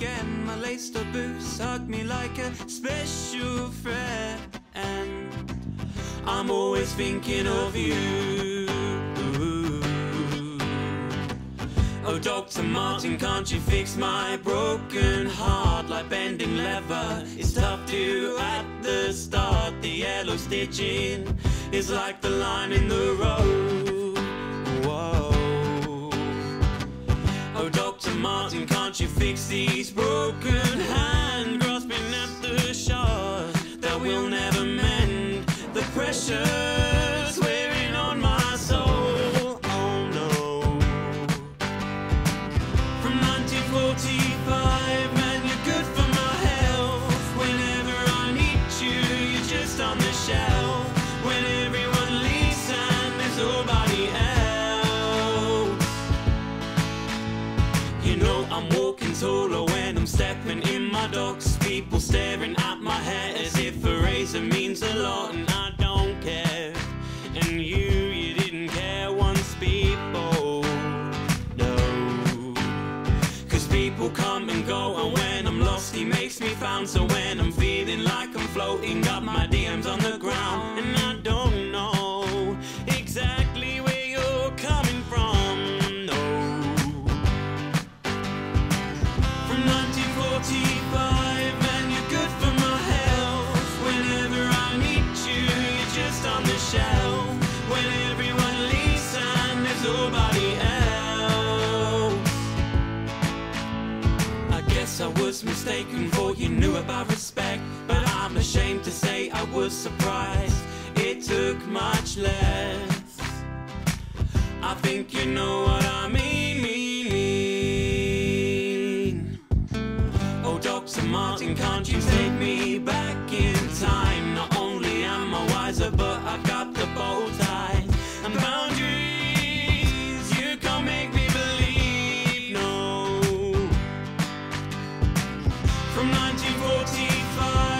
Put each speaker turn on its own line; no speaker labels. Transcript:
my laced up boots, hug me like a special friend. and I'm always thinking of you. Oh, Dr. Marten, can't you fix my broken heart? Like bending leather, it's tough to at the start. The yellow stitching is like the line in the road. Whoa. Oh, Dr. Marten, these broken hands? Grasping at the shard that will never mend. The pressure's I'm walking taller when I'm stepping in my docs. People staring at my hair as if a razor means a lot, and I don't care. And you, you didn't care once before. No. Cause people come and go, and when I'm lost, he makes me found. So when I'm feeling like I'm floating, got my DMs on the ground, was mistaken for you knew about respect. But I'm ashamed to say I was surprised. It took much less. I think you know what I mean, mean, mean. Oh, Dr. Marten, can't you 1945,